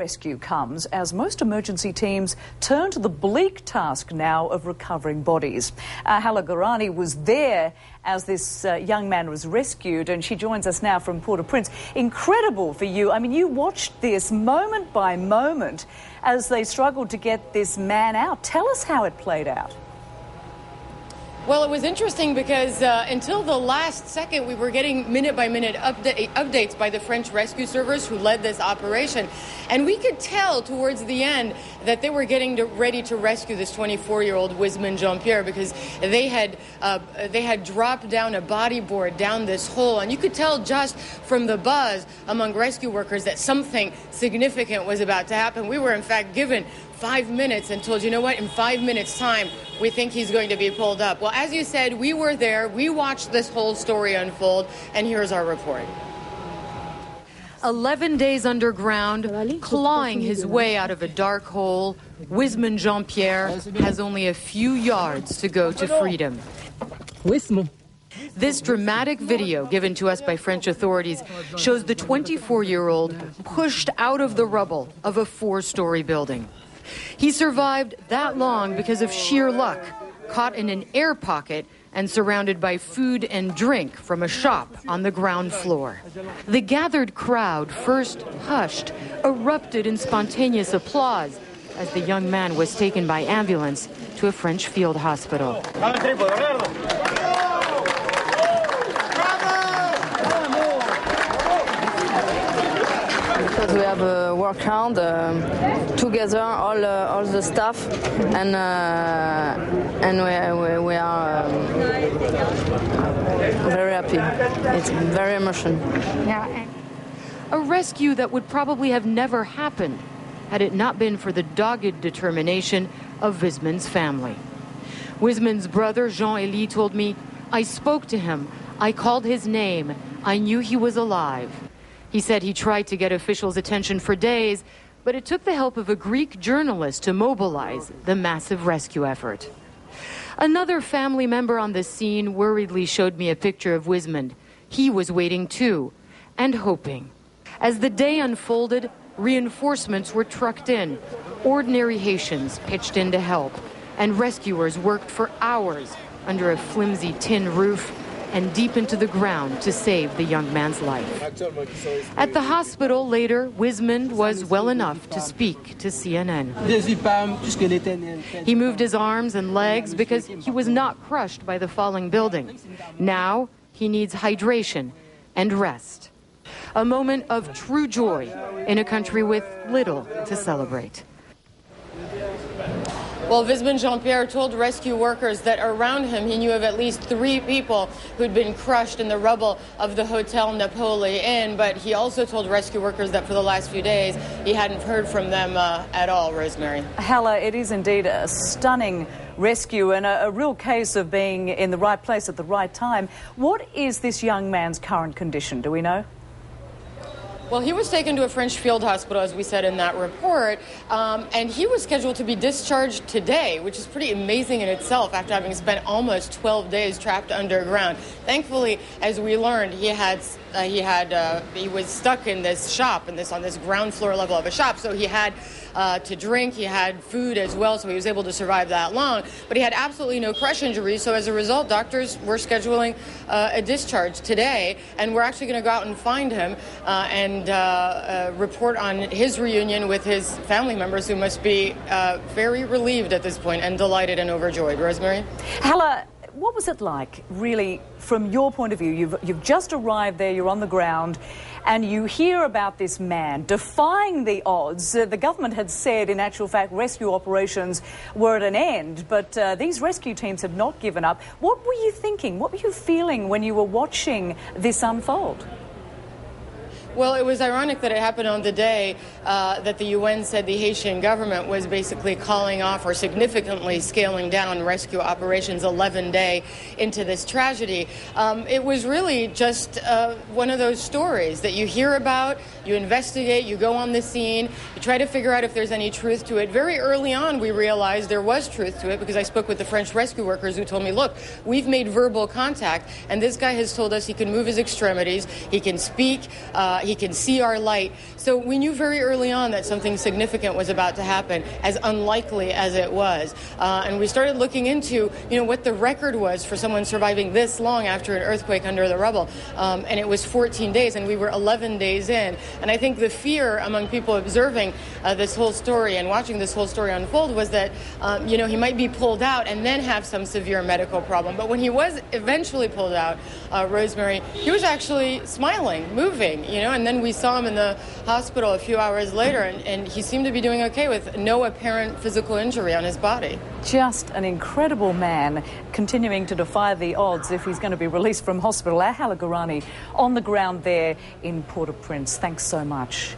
Rescue comes as most emergency teams turn to the bleak task now of recovering bodies. Uh, Hala was there as this uh, young man was rescued, and she joins us now from Port-au-Prince. Incredible for you. I mean, you watched this moment by moment as they struggled to get this man out. Tell us how it played out. Well, it was interesting because uh, until the last second, we were getting minute by minute upda- updates by the French rescue servers who led this operation. And we could tell towards the end that they were getting to, ready to rescue this 24 year old Wiseman Jean Pierre because they had, uh, they had dropped down a bodyboard down this hole. And you could tell just from the buzz among rescue workers that something significant was about to happen. We were, in fact, given five minutes and told, you know what, in five minutes' time, we think he's going to be pulled up. Well, as you said, we were there, we watched this whole story unfold, and here's our report. 11 days underground, clawing his way out of a dark hole, Wiseman Jean Pierre has only a few yards to go to freedom. Wisman. This dramatic video given to us by French authorities shows the 24 year old pushed out of the rubble of a four story building. He survived that long because of sheer luck, caught in an air pocket and surrounded by food and drink from a shop on the ground floor. The gathered crowd, first hushed, erupted in spontaneous applause as the young man was taken by ambulance to a French field hospital. because we have uh, worked hard uh, together, all uh, all the staff, and uh, and we, we, we are um, very happy. It's very emotional. Yeah. A rescue that would probably have never happened had it not been for the dogged determination of Wiseman's family. Wiseman's brother, Jean Elie, told me, I spoke to him. I called his name. I knew he was alive. He said he tried to get officials' attention for days, but it took the help of a Greek journalist to mobilize the massive rescue effort. Another family member on the scene worriedly showed me a picture of Wiseman. He was waiting too, and hoping. As the day unfolded, reinforcements were trucked in. Ordinary Haitians pitched in to help, and rescuers worked for hours under a flimsy tin roof and deep into the ground to save the young man's life. At the hospital later, Wiseman was well enough to speak to CNN. He moved his arms and legs because he was not crushed by the falling building. Now he needs hydration and rest. A moment of true joy in a country with little to celebrate. Well, Wiseman Jean Pierre told rescue workers that around him he knew of at least three people who'd been crushed in the rubble of the Hotel Napoli Inn, but he also told rescue workers that for the last few days he hadn't heard from them uh, at all, Rosemary. Hala, it is indeed a stunning rescue and a, a real case of being in the right place at the right time. What is this young man's current condition? Do we know? Well, he was taken to a French field hospital, as we said in that report, um, and he was scheduled to be discharged today, which is pretty amazing in itself after having spent almost 12 days trapped underground. Thankfully, as we learned, he had uh, he had uh, he was stuck in this shop and this on this ground floor level of a shop, so he had uh, to drink, he had food as well, so he was able to survive that long. But he had absolutely no crush injuries, so as a result, doctors were scheduling uh, a discharge today, and we're actually going to go out and find him uh, and uh, report on his reunion with his family members, who must be very relieved at this point and delighted and overjoyed. Rosemary, Hala what was it like, really, from your point of view? You've, you've just arrived there, you're on the ground, and you hear about this man defying the odds. Uh, the government had said, in actual fact, rescue operations were at an end, but uh, these rescue teams have not given up. What were you thinking? What were you feeling when you were watching this unfold? Well, it was ironic that it happened on the day uh, that the UN said the Haitian government was basically calling off or significantly scaling down rescue operations 11 day into this tragedy. Um, it was really just uh, one of those stories that you hear about, you investigate, you go on the scene, you try to figure out if there's any truth to it. Very early on, we realized there was truth to it because I spoke with the French rescue workers who told me, look, we've made verbal contact, and this guy has told us he can move his extremities, he can speak. Uh, he can see our light. So we knew very early on that something significant was about to happen, as unlikely as it was. Uh, and we started looking into, you know, what the record was for someone surviving this long after an earthquake under the rubble. Um, and it was 14 days, and we were 11 days in. And I think the fear among people observing uh, this whole story and watching this whole story unfold was that, um, you know, he might be pulled out and then have some severe medical problem. But when he was eventually pulled out, uh, Rosemary, he was actually smiling, moving, you know, and then we saw him in the hospital a few hours later, and, and he seemed to be doing okay with no apparent physical injury on his body. Just an incredible man continuing to defy the odds if he's going to be released from hospital. Our Hala Gorani on the ground there in Port-au-Prince. Thanks so much.